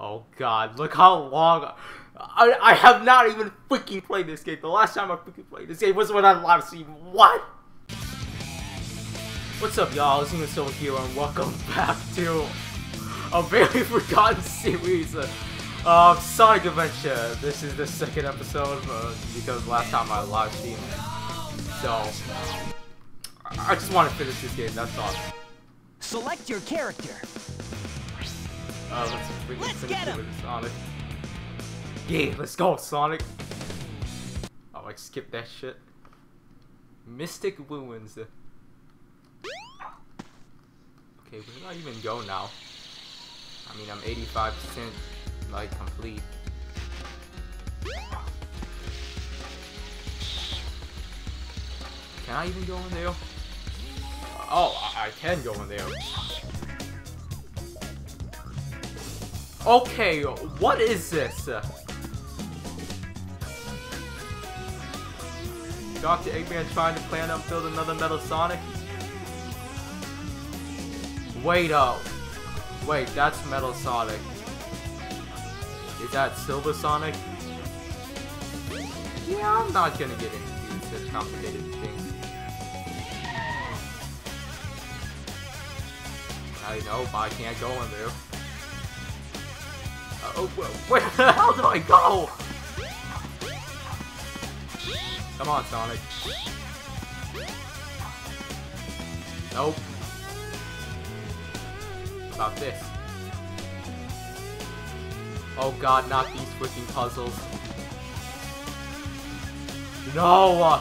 Oh god, look how long. I, I have not even freaking played this game. The last time I freaking played this game was when I live streamed. What? What's up, y'all? It's XenoSilver here, and welcome back to a very forgotten series of Sonic Adventure. This is the second episode uh, because last time I live streamed. So, I just want to finish this game, that's all. Select your character. Uh, let's freaking Let's finish get with Sonic. Yeah, let's go, Sonic. Oh, I skipped that shit. Mystic Ruins. Okay, where do I even go now? I mean, I'm 85% like complete. Can I even go in there? Oh, I, I can go in there. Okay, what is this? Dr. Eggman trying to plan and build another Metal Sonic? Wait up. Wait, that's Metal Sonic. Is that Silver Sonic? Yeah, I'm not gonna get into such complicated things. I know, but I can't go in there. Oh, where the hell do I go? Come on, Sonic. Nope. About this. Oh god, not these freaking puzzles. No!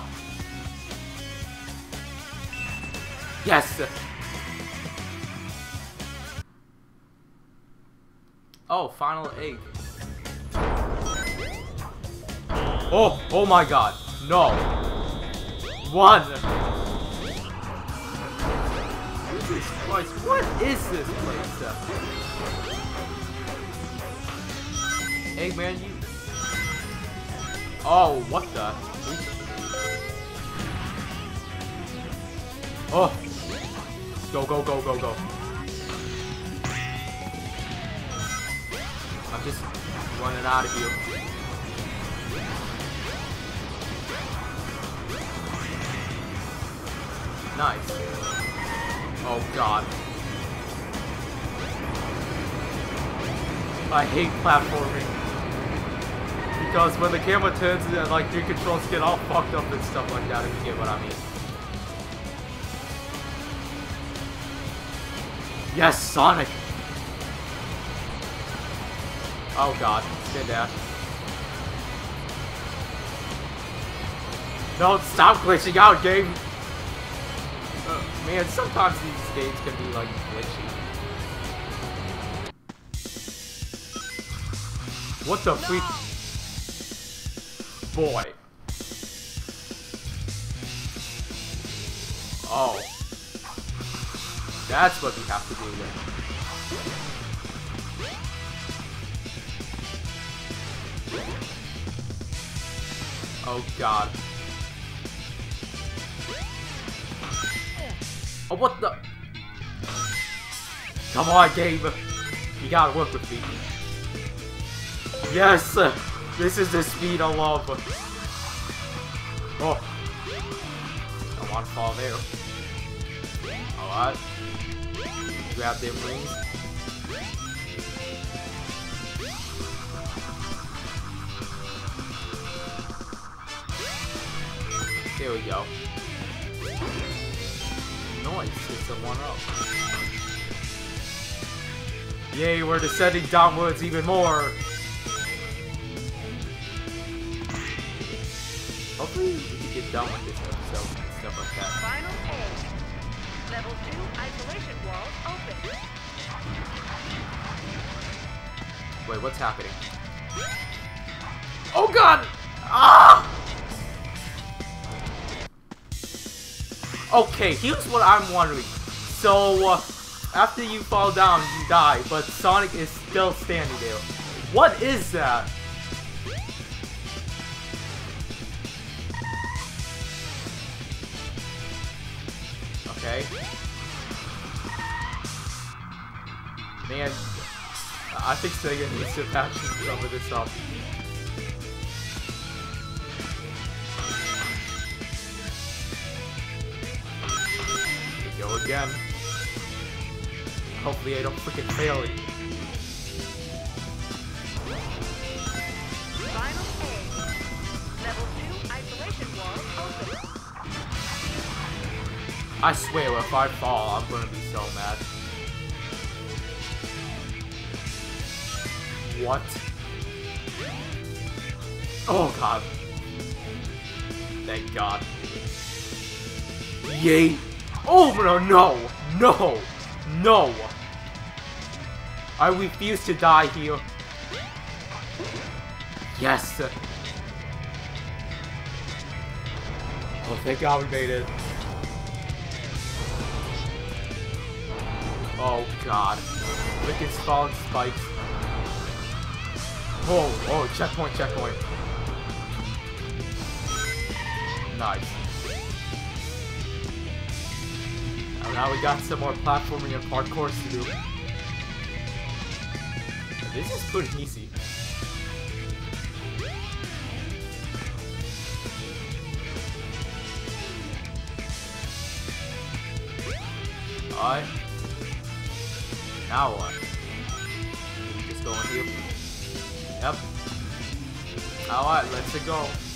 Yes! Oh, final egg. Oh, oh my god. No. One. Jesus Christ, what is this place? Eggman, you... Oh, what the? Oh. Go, go, go, go, go. Just running out of here. Nice. Oh god. I hate platforming. Because when the camera turns and uh, like your controls get all fucked up and stuff like that, if you get what I mean. Yes, Sonic! Oh god, spin dash. No, stop glitching out, game! Uh, man, sometimes these games can be like glitchy. What the freak? Boy. Oh. That's what we have to do then. Oh god. Oh, what the? Come on, game. You gotta work with me. Yes! This is the speed I love. Oh. I wanna fall there. Alright. Grab them rings. There we go. Nice, it's a one up. Yay, we're descending downwards even more. Hopefully we can get done with this episode and stuff like that. Final egg. Level 2 isolation walls open. Wait, what's happening? Oh god! Ah! Okay, here's what I'm wondering. So, uh, after you fall down, you die, but Sonic is still standing there. What is that? Okay. Man, I think Sega needs to patch some of this up. Again. Hopefully I don't freaking fail it. Final Egg. Level 2 isolation wall open. I swear, if I fall, I'm gonna be so mad. What? Oh god. Thank god. Yay! Oh no, no! No! No! I refuse to die here. Yes! Oh, thank god we made it. Oh god. Wicked fallen spikes. Oh, oh, checkpoint, checkpoint. Nice. Now we got some more platforming and parkour to do. This is pretty easy. Alright. Now what? Just go in here. Yep. Alright, let's go.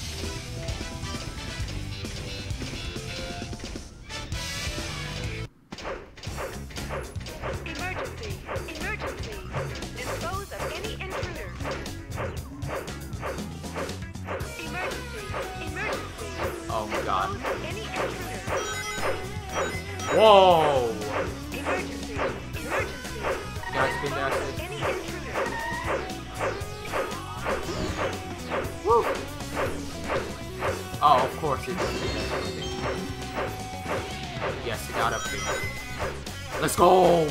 Yes, it got up there. Let's go!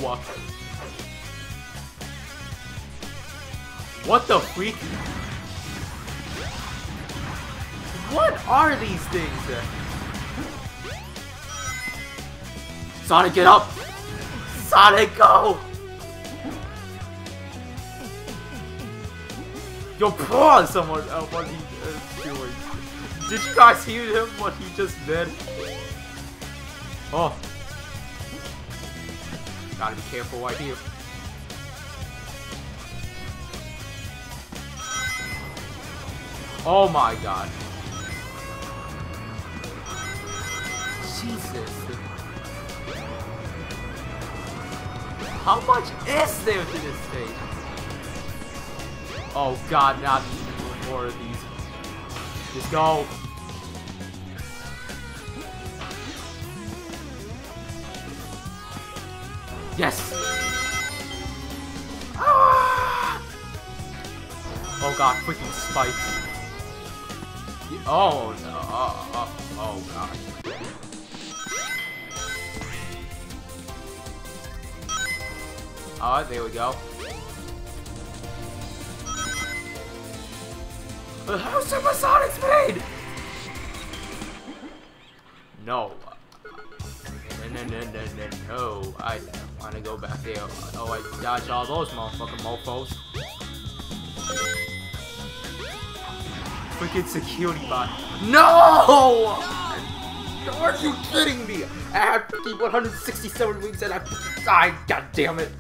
What the freak? What are these things? Sonic, get up! Sonic, go! Yo, prawn someone uh, Did you guys hear him what he just did? Oh. Gotta be careful right here. Oh my god. Jesus. How much is there to this stage? Oh god, not more of these. Just go. Yes! Ah! Oh god, freaking spikes. Oh no, oh, oh, oh god. Alright, there we go. But how Supersonic's made? No. No, no, no, no, no, no. I don't want to go back there. Oh, I dodge all those motherfucking mofos. Freaking security bot. No! Are you kidding me? I have 167 rings and I died. God damn it.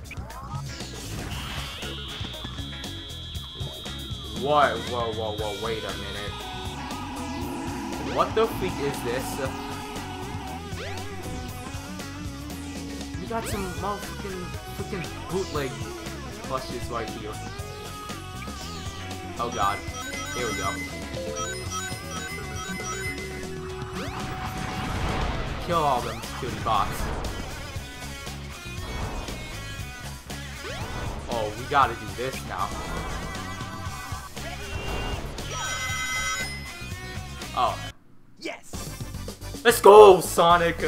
What? Whoa, whoa, whoa, wait a minute. What the freak is this? Got some motherfucking freaking bootleg plushes right here. Oh god. Here we go. Kill all them security bots. Oh, we gotta do this now. Oh. Yes! Let's go, Sonic!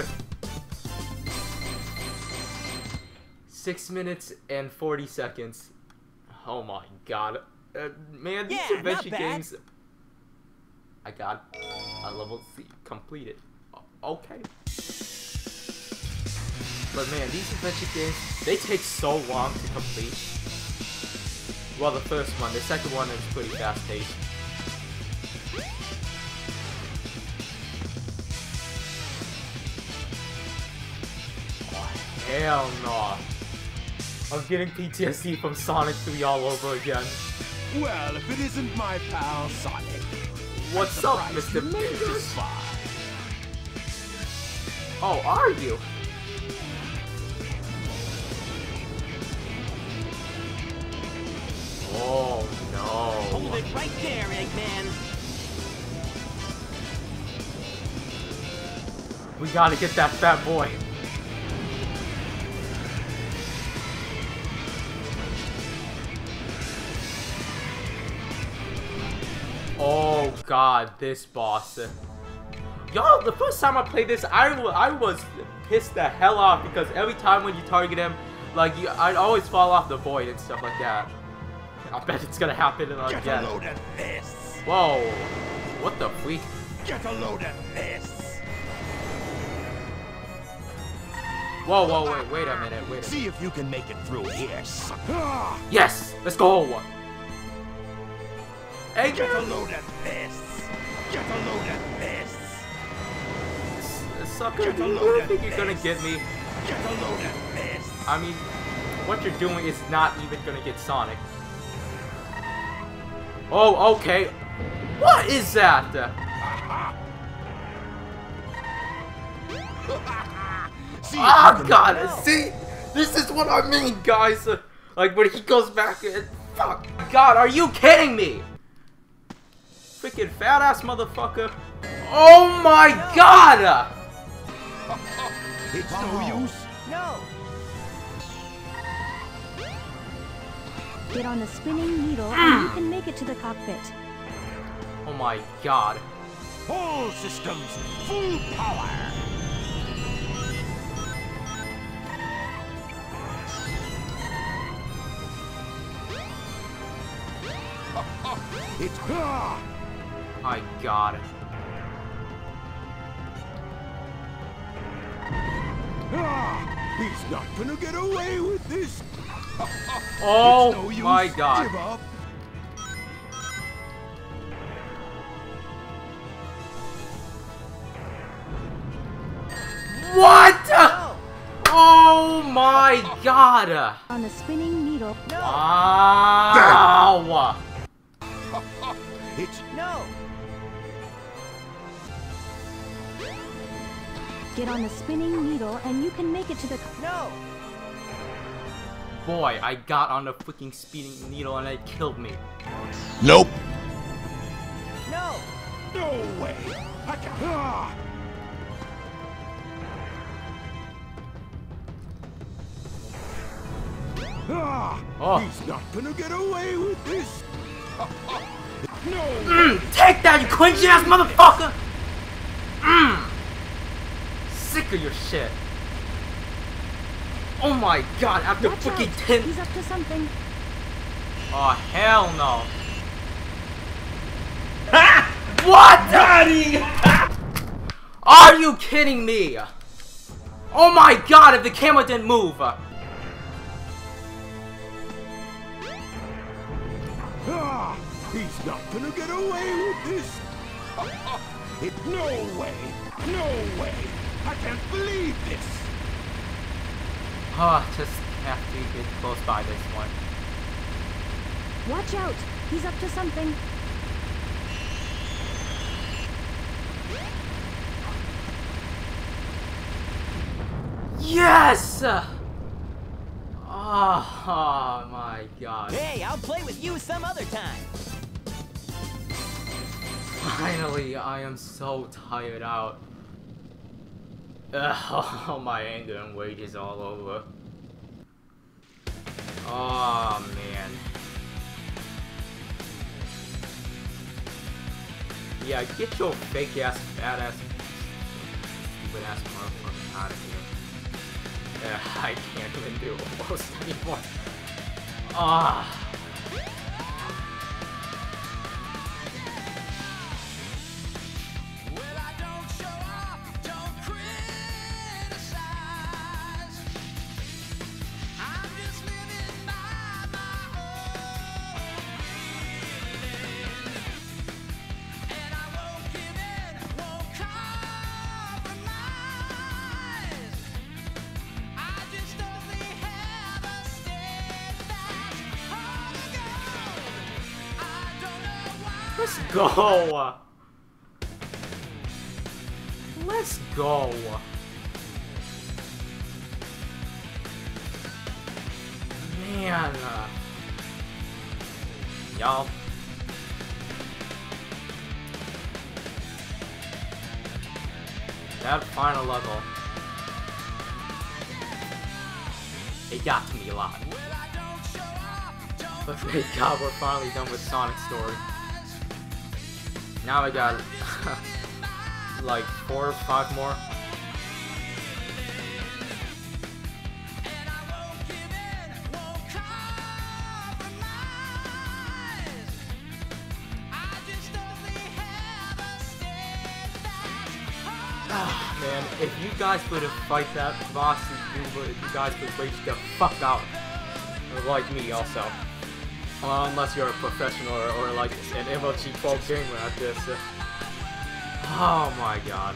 Six minutes and 40 seconds. Oh my god. Uh, man, these Yeah, adventure games. I got a level C completed. Okay. But man, these adventure games, they take so long to complete. Well, the first one. The second one is pretty fast paced. Oh, hell no. I'm getting PTSD from Sonic 3 all over again. Well, if it isn't my pal Sonic. What's the up, Mr. may Oh, are you? Oh no. Hold it right there, Eggman. We gotta get that fat boy. Oh god, this boss. Y'all, the first time I played this, I, I was pissed the hell off because every time when you target him, like, you, I'd always fall off the void and stuff like that. I bet it's gonna happen Get again. a load of this. Whoa. What the freak? Get a load of this. Whoa, whoa, wait, wait a minute, wait a minute. See if you can make it through here, sucker. Yes! Let's go! Hey, Get a load of this. Get a load of this. sucker, you really think you're gonna get me? Get a load of this. I mean, what you're doing is not even gonna get Sonic. Oh, okay. What is that? See Oh can- god, see? This is what I mean, guys. Like when he goes back and fuck. God, are you kidding me? Freaking fat ass motherfucker. Oh my god! It's no use. No. Get on the spinning needle and you can make it to the cockpit. Oh my god. All systems full power. It's ah, My god. ah, he's not gonna get away with this. Oh no my god. What? Oh my god. On the spinning needle, Wow. Get on the spinning needle and you can make it to the No. Boy, I got on the freaking speeding needle and it killed me. nope. No. No way. I can ah. Ah, Oh. he's not gonna get away with this. no. Mm, take that, you cringy ass motherfucker! Mmm! Sick of your shit. Oh my god, after Watch freaking out. 10. He's up to something. Oh, hell no. what? Daddy! Are you kidding me? Oh my god, if the camera didn't move. Ah, he's not gonna get away with this. it, no way. No way. I can't believe this. Oh, just have to get close by this one. Watch out. He's up to something. Yes! Oh, my god. Hey, I'll play with you some other time. Finally, I am so tired out. Ugh, all my anger and rage is all over. Oh man. Yeah, get your fake ass, fat ass, stupid ass motherfucker out of here. Ugh, I can't even do almost anymore. Ah. Let's go. Let's go. Man. Y'all. That final level. It got to me a lot. But thank God we're finally done with Sonic Story. Now I got like four or five more. Ah, man, if you guys would have fight that boss, you would, you guys would rage the fuck out. Like me, also. Well, unless you're a professional or, or like an MLG 12 gamer at this. Oh my god.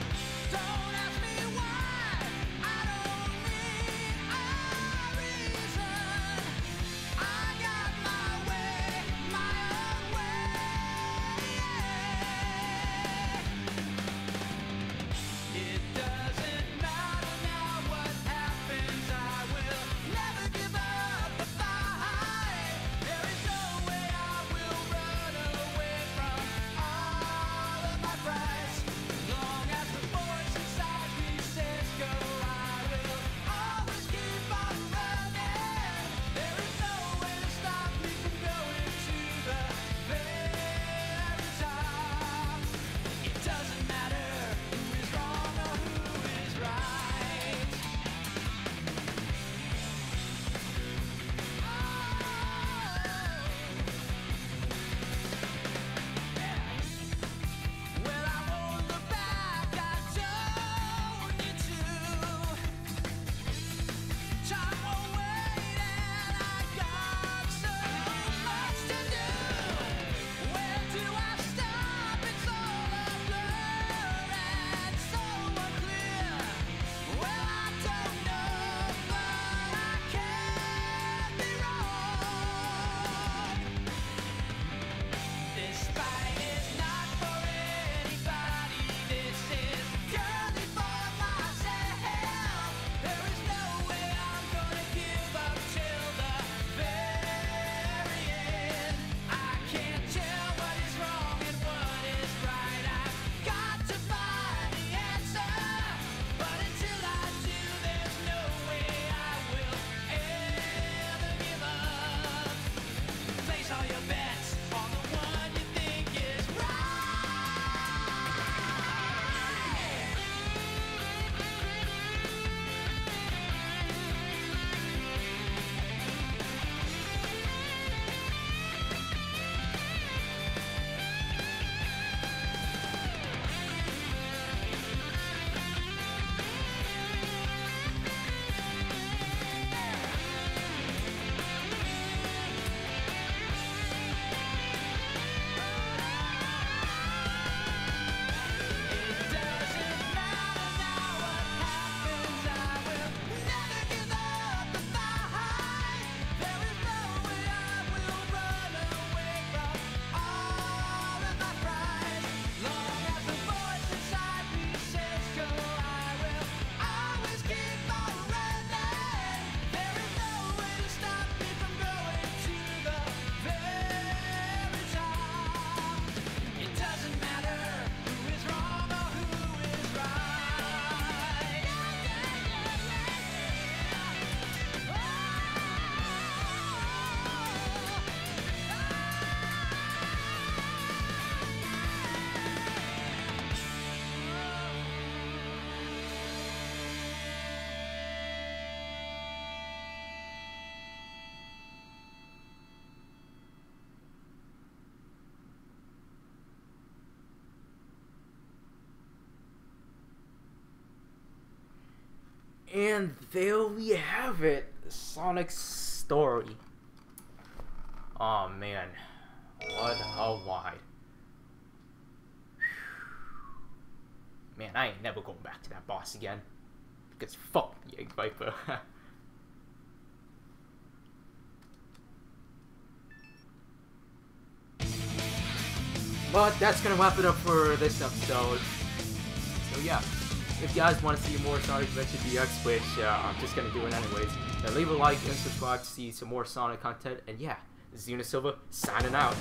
And there we have it, Sonic's story. Oh man, what a ride. Man, I ain't never going back to that boss again. Because fuck the Egg Viper. But that's gonna wrap it up for this episode. So yeah, if you guys want to see more Sonic Adventure DX, which uh, I'm just gonna do it anyways, then leave a like and subscribe to see some more Sonic content. And yeah, this is XenoSilver signing out.